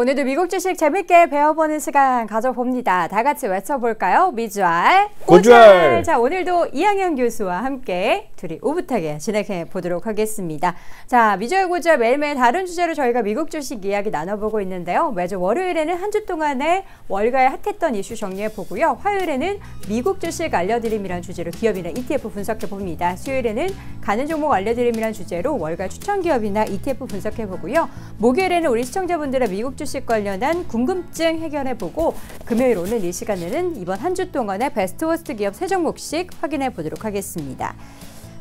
오늘도 미국 주식 재밌게 배워보는 시간 가져봅니다. 다 같이 외쳐볼까요? 미주알 고주알. 자 오늘도 이양현 교수와 함께 둘이 오붓하게 진행해 보도록 하겠습니다. 자 미주알 고주알 매일매일 다른 주제로 저희가 미국 주식 이야기 나눠보고 있는데요. 매주 월요일에는 한 주 동안의 월가의 핫했던 이슈 정리해 보고요. 화요일에는 미국 주식 알려드림이란 주제로 기업이나 ETF 분석해 봅니다. 수요일에는 가는 종목 알려드림이란 주제로 월가 추천 기업이나 ETF 분석해 보고요. 목요일에는 우리 시청자분들의 미국 주식 관련한 궁금증 해결해보고 금요일 오늘 이 시간에는 이번 한 주 동안의 베스트 worst 기업 세 종목씩 확인해 보도록 하겠습니다.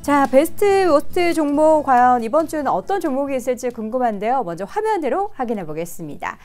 자, 베스트 worst 종목 과연 이번 주는 어떤 종목이 있을지 궁금한데요. 먼저 화면으로 확인해 보겠습니다.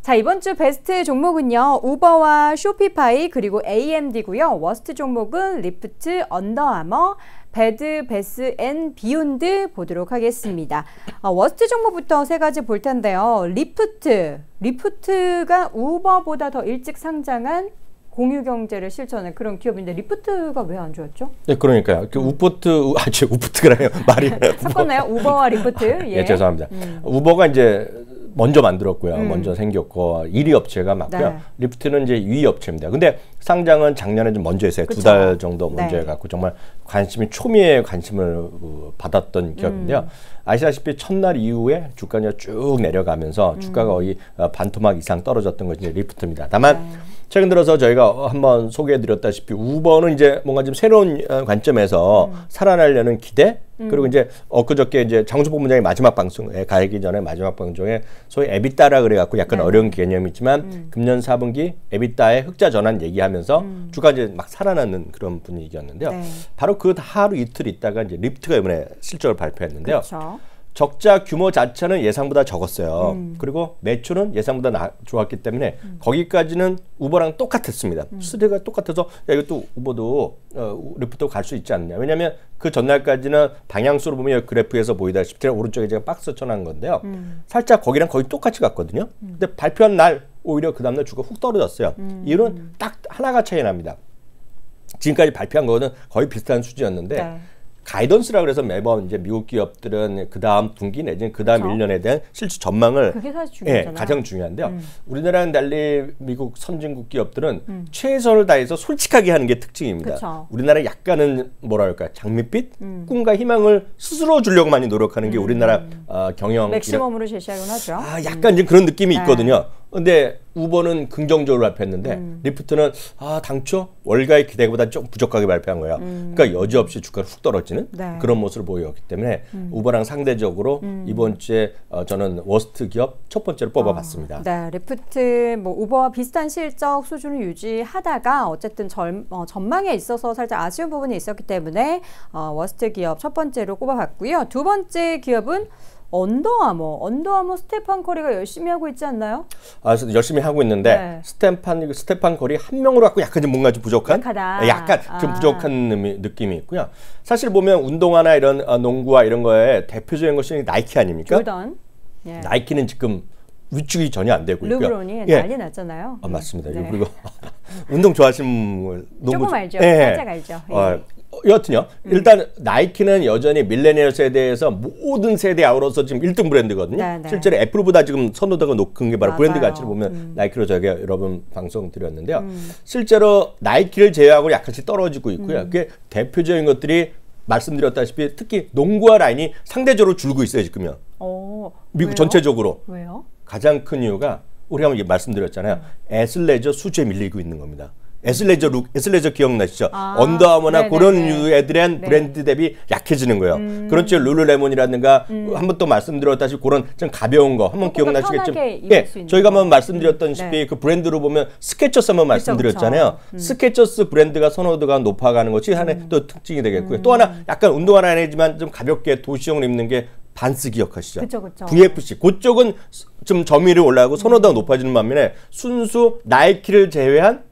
자, 이번 주 베스트 종목은요. 우버와 쇼피파이 그리고 AMD고요. worst 종목은 리프트, 언더아머, Bed Bath and Beyond 보도록 하겠습니다. 어, worst 종목부터 세 가지 볼 텐데요. 리프트, 리프트가 우버보다 더 일찍 상장한 공유 경제를 실천한 그런 기업인데 리프트가 왜 안 좋았죠? 네, 그러니까요. 그 우포트, 아, 제 우포트가래요. 말이. 섞었나요? 우버와 리프트. 예, 죄송합니다. 우버가 이제 먼저 만들었고요. 음. 먼저 생겼고 1위 업체가 맞고요. 네. 리프트는 이제 2위 업체입니다. 근데 상장은 작년에 좀 먼저 했어요. 두. 달 정도 먼저 네. 해갖고 정말 관심이 초미의 관심을 어, 받았던 기업인데요. 음. 아시다시피 첫날 이후에 주가가 쭉 내려가면서 음. 주가가 거의 어, 반토막 이상 떨어졌던 것이 이제 리프트입니다. 다만 네. 최근 들어서 저희가 한번 소개해드렸다시피 우버는 이제 뭔가 좀 새로운 어, 관점에서 음. 살아나려는 기대 그리고 이제 엊그저께 이제 장수 본부장의 마지막 방송에 가기 전에 마지막 방송에 소위 에비따라 그래갖고 약간 네. 어려운 개념이지만 금년 4분기 에비따의 흑자 전환 얘기하면서 주가 이제 막 살아나는 그런 분위기였는데요. 네. 바로 그 하루 이틀 있다가 이제 리프트가 이번에 실적을 발표했는데요. 그렇죠. 적자 규모 자체는 예상보다 적었어요. 음. 그리고 매출은 예상보다 나, 좋았기 때문에 거기까지는 우버랑 똑같았습니다. 음. 스토리가 똑같아서 야 이것도 우버도 어, 리프트 갈 수 있지 않냐. 왜냐하면 그 전날까지는 방향수로 보면 그래프에서 보이다시피 오른쪽에 제가 박스 쳐놓은 건데요. 음. 살짝 거기랑 거의 똑같이 갔거든요. 근데 발표한 날 오히려 그 다음날 주가 훅 떨어졌어요. 음. 이유는 딱 하나가 차이 납니다. 지금까지 발표한 거는 거의 비슷한 수준이었는데 네. 가이던스라 그래서 매번 이제 미국 기업들은 그 다음 분기 내지는 그 다음 그쵸. 일 1년에 대한 실질 전망을 그게 사실 예, 중요하잖아요. 음. 가장 중요한데요. 우리나라는 달리 미국 선진국 기업들은 최선을 다해서 솔직하게 하는 게 특징입니다. 그쵸. 우리나라 약간은 뭐랄까 장밋빛 꿈과 희망을 스스로 주려고 많이 노력하는 게 우리나라 어, 경영 음. 맥시멈으로 제시하곤 하죠. 아, 약간 이제 그런 느낌이 네. 있거든요. 근데 우버는 긍정적으로 발표했는데 음. 리프트는 아 당초 월가의 기대보다 좀 부족하게 발표한 거예요. 그러니까 여지없이 주가가 훅 떨어지는 음. 네. 음. 그런 모습을 보였기 때문에 우버랑 상대적으로 이번 주에 어, 저는 worst 기업 첫 번째로 뽑아봤습니다. 네, 리프트 뭐 우버와 비슷한 실적 수준을 유지하다가 어쨌든 절, 어, 전망에 있어서 살짝 아쉬운 부분이 있었기 때문에 어, worst 기업 첫 번째로 꼽아봤고요. 두 번째 기업은 언더아머. 언더아머 스테판 커리가 열심히 하고 있지 않나요? 아, 열심히 하고 있는데 네. 스테판 스테판 커리 한 명으로 갖고 약간 좀 뭔가 좀 부족한, 약하다. 약간 좀 아. 부족한 느낌이, 있고요. 사실 보면 운동화나 이런 어, 농구와 이런 거에 대표적인 것이 나이키 아닙니까? 조던. 예. 나이키는 지금 위축이 전혀 안 되고 있고요. 르브론이 예. 난리 났잖아요. 아, 맞습니다. 네. 그리고 운동 좋아하시는 분 농구 조금 좀- 알죠. 예. 살짝 알죠. 예. 음. 어, 여하튼요. 일단 나이키는 여전히 밀레니얼 세대에서 모든 세대 아우러서 지금 1등 브랜드거든요. 네, 네. 실제로 애플보다 지금 선호도가 높은 게 바로 브랜드 맞아요. 음. 가치를 보면 나이키로 저희가 여러분 방송 드렸는데요. 실제로 나이키를 제외하고 약간씩 떨어지고 있고요. 음. 그게 대표적인 것들이 말씀드렸다시피 특히 농구화 라인이 상대적으로 줄고 있어요, 지금요. 어, 미국 왜요? 전체적으로. 왜요? 가장 큰 이유가 우리가 말씀드렸잖아요. 음. 에슬레저 수주에 밀리고 있는 겁니다. 에슬레저 룩, 에슬레저 기억나시죠? 아, 언더아머나 네네네. 그런 류 애들의 네. 음. 브랜드 대비 약해지는 거예요. 그렇죠. 룰루레몬이라든가 한번 또 말씀드렸다시피 그런 좀 가벼운 거 한번 수 있는 저희가 한번 거. 말씀드렸던 시피 네. 그 브랜드로 보면 스케쳐스 한번 말씀드렸잖아요. 음. 스케쳐스 브랜드가 선호도가 높아가는 것이 하나의 또 특징이 되겠고요. 또 하나 약간 운동화 아니지만 좀 가볍게 도시형으로 입는 게 반스 기억하시죠? 그쵸, 그쵸. VFC 그쪽은 좀 점유율이 올라가고 선호도가 높아지는 반면에 순수 나이키를 제외한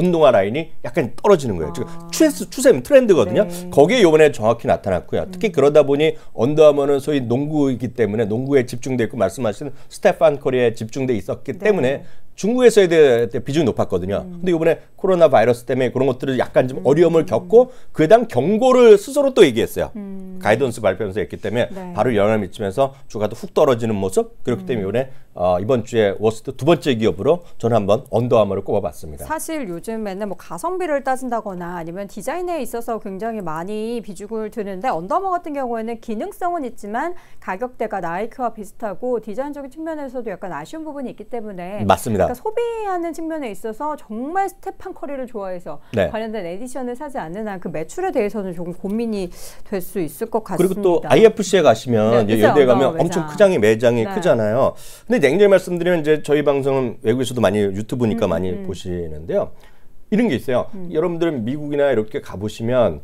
운동화 라인이 약간 떨어지는 거예요. 지금 추세, 추세 트렌드거든요. 아. 네. 거기에 이번에 정확히 나타났고요. 특히 그러다 보니 언더아머는 소위 농구이기 때문에 농구에 집중돼 있고 말씀하신 스테판 커리에 집중돼 있었기 네. 때문에 중국에서에 대해 비중이 높았거든요. 근데 이번에 코로나 바이러스 때문에 그런 것들을 약간 좀 어려움을 겪고 그에 대한 경고를 스스로 또 얘기했어요. 가이던스 발표하면서 했기 때문에 네. 바로 영향을 미치면서 주가도 훅 떨어지는 모습. 그렇기 때문에 이번에 어, 이번 주에 worst 두 번째 기업으로 저는 한번 언더아머를 꼽아봤습니다. 사실 요즘에는 뭐 가성비를 따진다거나 아니면 디자인에 있어서 굉장히 많이 비중을 두는데 언더아머 같은 경우에는 기능성은 있지만 가격대가 나이키와 비슷하고 디자인적인 측면에서도 약간 아쉬운 부분이 있기 때문에 맞습니다. 그러니까 소비하는 측면에 있어서 정말 스테판 커리를 좋아해서 네. 관련된 edition을 사지 않는 한 그 매출에 대해서는 조금 고민이 될 수 있을 것 그리고 같습니다. 또 IFC에 가시면 네, 그죠. 가면 매장. 엄청 크장이 매장이 네. 크잖아요. 근데 냉정히 말씀드리면 이제 저희 방송은 외국에서도 많이 유튜브니까 음, 많이 보시는데요. 이런 게 있어요. 여러분들은 미국이나 이렇게 가보시면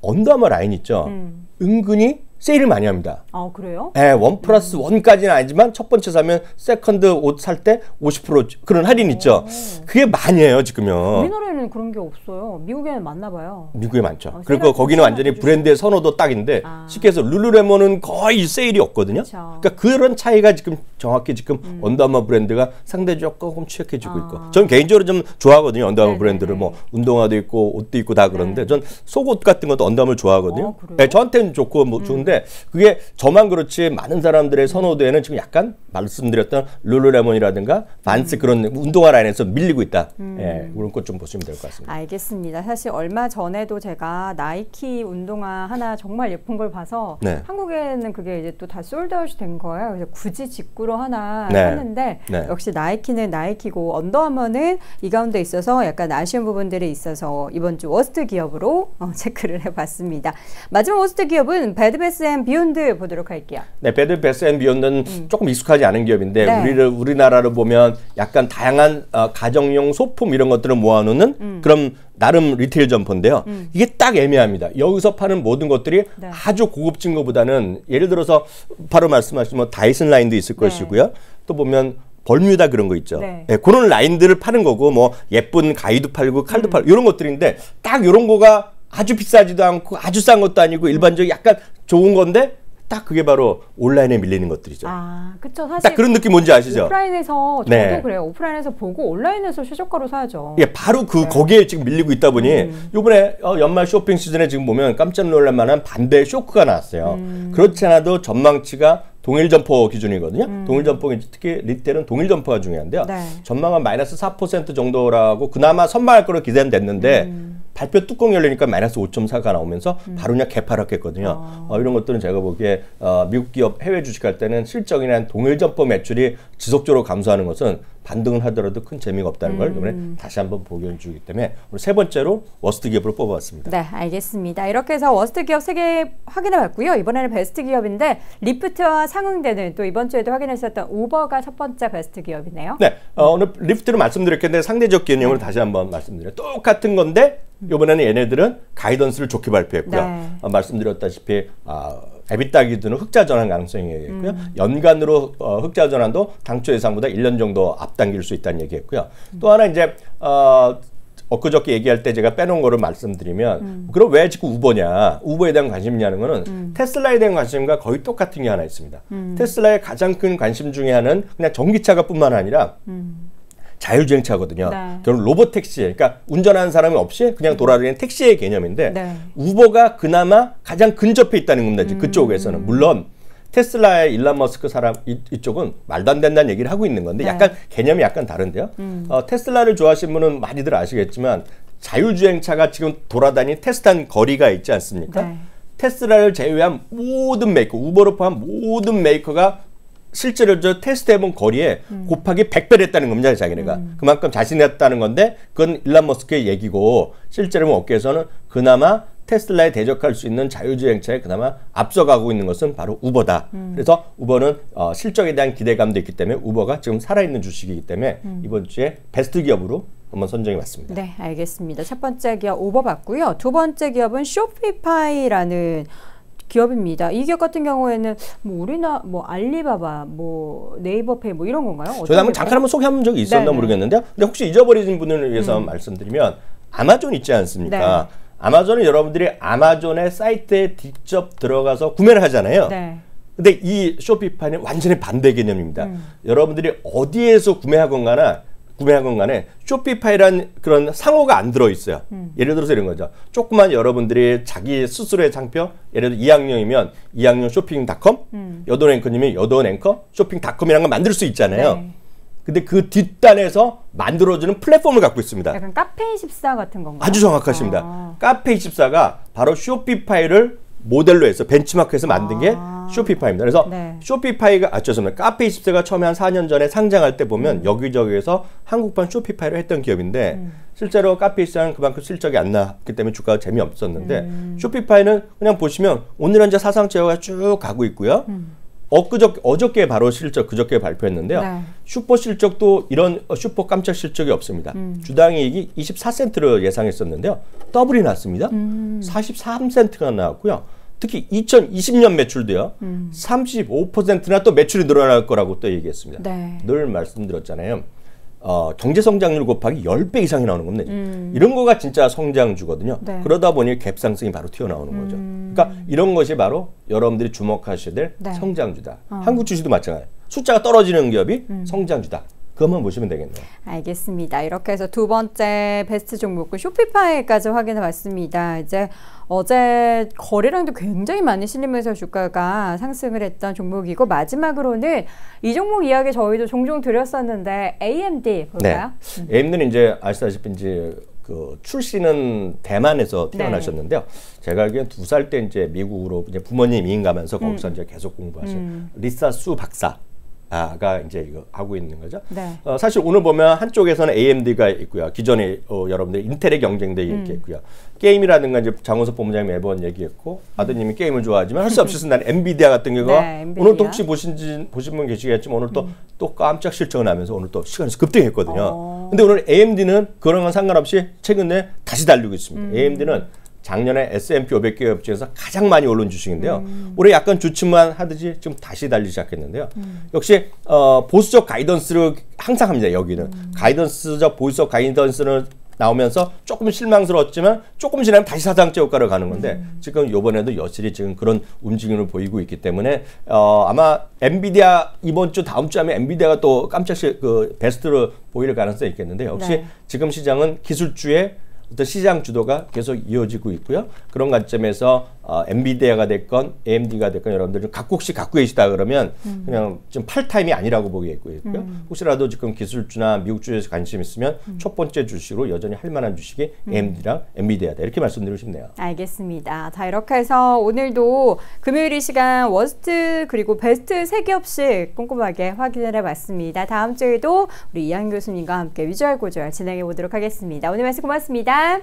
언더아머 라인 있죠. 음. 은근히 세일을 많이 합니다. 아 그래요? 예, one plus one까지는 아니지만 첫 번째 사면 second 옷 살 때 50% 그런 할인 있죠. 그게 많이 해요, 지금요. 우리나라에는 그런 게 없어요. 미국에는 많나 봐요. 미국에 많죠. 어, 그리고 거기는 때 완전히 해주죠. 브랜드의 선호도 딱인데 아. 쉽게 해서 룰루레몬은 거의 세일이 없거든요. 그쵸. 그러니까 그런 차이가 지금 정확히 지금 언더아머 브랜드가 상대적으로 조금 취약해지고 아. 있고. 저는 개인적으로 좀 좋아하거든요. 언더아머 네네네. 브랜드를 뭐 운동화도 있고 옷도 있고 다 그런데 네. 전 속옷 같은 것도 언더아머를 좋아하거든요. 어? 음. 네, 저한테는 좋고 뭐 좋은데 그게 저만 그렇지 많은 사람들의 선호도에는 지금 약간 말씀드렸던 룰루레몬이라든가 반스 음. 그런 운동화 라인에서 밀리고 있다. 예, 그런 것 좀 보시면 될 것 같습니다. 알겠습니다. 사실 얼마 전에도 제가 나이키 운동화 하나 정말 예쁜 걸 봐서 네. 한국에는 그게 이제 또 다 sold out이 된 거예요. 그래서 굳이 직구로 하나 네. 샀는데 네. 역시 나이키는 나이키고 언더아머는 이 가운데 있어서 약간 아쉬운 부분들이 있어서 이번 주 worst 기업으로 어, 체크를 해봤습니다. 마지막 worst 기업은 배드베스 앤 비욘드 보도록 할게요. 네, 배드 베스 앤 비욘드는 조금 익숙하지 않은 기업인데 음. 네. 우리를 우리나라를 보면 약간 다양한 어, 가정용 소품 이런 것들을 모아놓는 음. 그런 나름 retail 점포인데요. 이게 딱 애매합니다. 여기서 파는 모든 것들이 네. 아주 고급진 것보다는 예를 들어서 바로 말씀하신 뭐 다이슨 라인도 있을 네. 것이고요. 또 보면 벌뮤다 그런 거 있죠. 네. 예, 그런 라인들을 파는 거고 뭐 예쁜 가위도 팔고 칼도 음. 팔고 이런 것들인데 딱 이런 거가 아주 비싸지도 않고 아주 싼 것도 아니고 일반적인 약간 좋은 건데 딱 그게 바로 온라인에 밀리는 것들이죠. 아, 그쵸. 사실 딱 그런 느낌 뭔지 아시죠? 오프라인에서 저도 네. 그래요. 오프라인에서 보고 온라인에서 최저가로 사야죠. 예, 바로 네. 그 거기에 지금 밀리고 있다 보니 음. 이번에 어, 연말 쇼핑 시즌에 지금 보면 깜짝 놀랄 만한 반대 쇼크가 나왔어요. 음. 그렇지 않아도 전망치가 동일 점포 기준이거든요. 음. 동일 점포 특히 retail은 동일 점포가 중요한데요. 네. 전망은 마이너스 4% 정도라고 그나마 선방할 거로 기대는 됐는데 음. 발표 뚜껑 열리니까 마이너스 5.4가 나오면서 바로 그냥 갭하락했거든요. 아. 어, 이런 것들은 제가 보기에 어, 미국 기업 해외 주식할 때는 실적이나 동일 점포 매출이 지속적으로 감소하는 것은 반등을 하더라도 큰 재미가 없다는 걸 이번에 다시 한번 보여주기 때문에 오늘 세 번째로 worst 기업으로 뽑아봤습니다. 네, 알겠습니다. 이렇게 해서 worst 기업 세 개 확인해 봤고요. 이번에는 베스트 기업인데 리프트와 상응되는 또 이번 주에도 확인했었던 우버가 첫 번째 베스트 기업이네요. 네, 어, 오늘 리프트로 말씀드렸겠는데 상대적 개념으로 다시 한번 말씀드려요. 똑같은 건데 이번에는 얘네들은 가이던스를 좋게 발표했고요. 네. 어, 말씀드렸다시피 아, EBITDA 기준은 흑자 전환 가능성이 얘기했고요. 연간으로 어, 흑자 전환도 당초 예상보다 1년 정도 앞당길 수 있다는 얘기했고요. 또 하나 이제 어, 엊그저께 얘기할 때 제가 빼놓은 거를 말씀드리면 그럼 왜 자꾸 우버냐 우버에 대한 관심이냐는 거는 테슬라에 대한 관심과 거의 똑같은 게 하나 있습니다 테슬라의 가장 큰 관심 중에 하나는 그냥 전기차가 뿐만 아니라 자율주행차거든요. 네. 결국 로봇 택시, 그러니까 운전하는 사람이 없이 그냥 돌아다니는 택시의 개념인데 네. 우버가 그나마 가장 근접해 있다는 겁니다. 지금 그쪽에서는 물론 테슬라의 일란 머스크 사람 이, 이쪽은 말도 안 된다는 얘기를 하고 있는 건데 네. 약간 개념이 약간 다른데요. 어, 테슬라를 좋아하시는 분은 많이들 아시겠지만 자율주행차가 지금 돌아다니 테스트한 거리가 있지 않습니까? 네. 테슬라를 제외한 모든 메이커, 우버를 포함한 모든 메이커가 실제로 저 테스트해본 거리에 곱하기 100배를 했다는 겁니다, 자기네가. 그만큼 자신이 했다는 건데, 그건 일론 머스크의 얘기고, 실제로 업계에서는 그나마 테슬라에 대적할 수 있는 자율주행차에 그나마 앞서가고 있는 것은 바로 우버다. 그래서 우버는 어, 실적에 대한 기대감도 있기 때문에 우버가 지금 살아있는 주식이기 때문에 이번 주에 베스트 기업으로 한번 선정해 봤습니다. 네, 알겠습니다. 첫 번째 기업 오버 봤고요. 두 번째 기업은 쇼피파이라는 기업입니다. 이 기업 같은 경우에는 뭐 우리나 뭐 알리바바, 뭐 네이버페이 뭐 이런 건가요? 저희 한번? 잠깐 한번 소개한 적이 있었나 네네. 음. 모르겠는데요. 근데 혹시 잊어버리신 분을 위해서 말씀드리면 아마존 있지 않습니까? 네. 아마존은 여러분들이 아마존의 사이트에 직접 들어가서 구매를 하잖아요. 네. 근데 이 쇼피파이는 완전히 반대 개념입니다. 음. 여러분들이 어디에서 구매하건 가나 구매한 건 간에 쇼피파이란 그런 상호가 안 들어 있어요. 예를 들어서 이런 거죠. 조그만 여러분들이 자기 스스로의 상표, 예를 들어 이항영이면 이항영 쇼핑닷컴, 여도은 앵커님이 여도은 앵커 쇼핑닷컴이라는 걸 만들 수 있잖아요. 네. 근데 그 뒷단에서 만들어주는 플랫폼을 갖고 있습니다. 약간 카페24 같은 건가요? 아주 정확하십니다. 아. 카페24가 바로 쇼피파이를 모델로 해서 벤치마크해서 만든 게 아. 쇼피파이입니다. 그래서 네. 쇼피파이가 아 죄송합니다. 카페 24가 처음에 한 4년 전에 상장할 때 보면 음. 여기저기에서 한국판 쇼피파이를 했던 기업인데 음. 실제로 카페 24는 그만큼 실적이 안 났기 때문에 주가가 재미없었는데 음. 쇼피파이는 그냥 보시면 오늘 현재 사상 최고가 쭉 가고 있고요. 음. 엊그저 어저께 바로 실적 그저께 발표했는데요. 네. 슈퍼 실적도 이런 어, 슈퍼 깜짝 실적이 없습니다. 음. 주당 이익이 24센트로 예상했었는데요. 더블이 났습니다. 음. 43센트가 나왔고요. 특히 2020년 매출도요. 음. 35%나 또 매출이 늘어날 거라고 또 얘기했습니다. 네. 늘 말씀드렸잖아요. 어, 경제 성장률 곱하기 10배 이상이 나오는 겁니다. 음. 이런 거가 진짜 성장주거든요. 네. 음. 그러다 보니 갭상승이 바로 튀어나오는 거죠. 그러니까 이런 것이 바로 여러분들이 주목하셔야 될 네. 성장주다. 한국 주식도 마찬가지예요. 숫자가 떨어지는 기업이 성장주다. 그것만 보시면 되겠네요. 알겠습니다. 이렇게 해서 두 번째 베스트 종목은 쇼피파이까지 확인해 봤습니다. 이제 어제 거래량도 굉장히 많이 실리면서 주가가 상승을 했던 종목이고 마지막으로는 이 종목 이야기 저희도 종종 드렸었는데 AMD 볼까요? 네. AMD는 이제 아시다시피 이제 그 출신은 대만에서 네. 태어나셨는데요. 제가 알기엔 두 살 때 이제 미국으로 이제 부모님 이민 가면서 음. 거기서 이제 계속 공부하신 리사 수 박사. 가 이제 이거 하고 있는 거죠. 네. 어, 사실 오늘 보면 한쪽에서는 AMD가 있고요. 기존에 어, 여러분들 인텔의 경쟁도 음. 이렇게 있고요. 게임이라든가 이제 장호섭 본부장이 매번 얘기했고 아드님이 게임을 좋아하지만 할 수 없이 쓴다는 엔비디아 같은 경우가 네. 오늘 또 혹시 보신지 보신 분 계시겠지만 오늘 또또 깜짝 실적을 하면서 오늘 또 시간에서 급등했거든요. 어. 근데 오늘 AMD는 그런 건 상관없이 최근에 다시 달리고 있습니다. 음. AMD는 작년에 S&P 500 기업 중에서 가장 많이 오른 주식인데요. 음. 올해 약간 주춤만 하듯이 지금 다시 달리기 시작했는데요. 음. 역시 어, 보수적 가이던스를 항상 합니다. 여기는 음. 가이던스적 보수적 가이던스는 나오면서 조금 실망스러웠지만 조금 지나면 다시 사상제 효과를 가는 건데 음. 지금 이번에도 여실히 지금 그런 움직임을 보이고 있기 때문에 어, 아마 엔비디아 이번 주 다음 주 하면 엔비디아가 또 깜짝 시, 그 베스트로 보일 가능성이 있겠는데 역시 네. 지금 시장은 기술주의 시장 주도가 계속 이어지고 있고요. 그런 관점에서 어, 엔비디아가 됐건 AMD가 됐건 여러분들 좀 각국씩 갖고 계시다 그러면 그냥 지금 팔 타임이 아니라고 보겠고요. 혹시라도 지금 기술주나 미국 주에서 관심 있으면 첫 번째 주식으로 여전히 할 만한 주식이 AMD랑 엔비디아다 이렇게 말씀드리고 싶네요. 알겠습니다. 자, 이렇게 해서 오늘도 금요일 이 시간 worst 그리고 베스트 세 기업씩 꼼꼼하게 확인을 해봤습니다. 다음 주에도 우리 이한 교수님과 함께 위주얼 고주얼 진행해 보도록 하겠습니다. 오늘 말씀 고맙습니다.